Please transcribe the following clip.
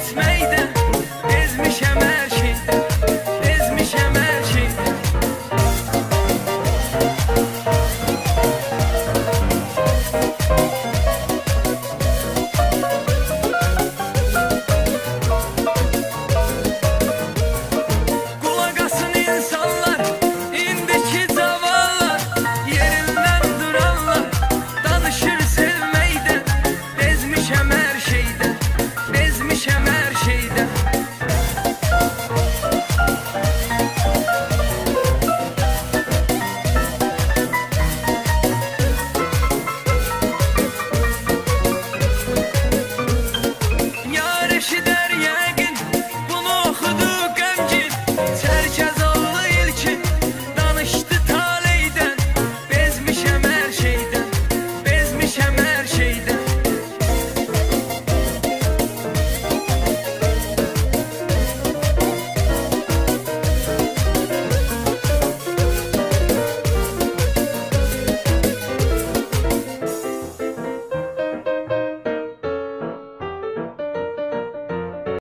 It's made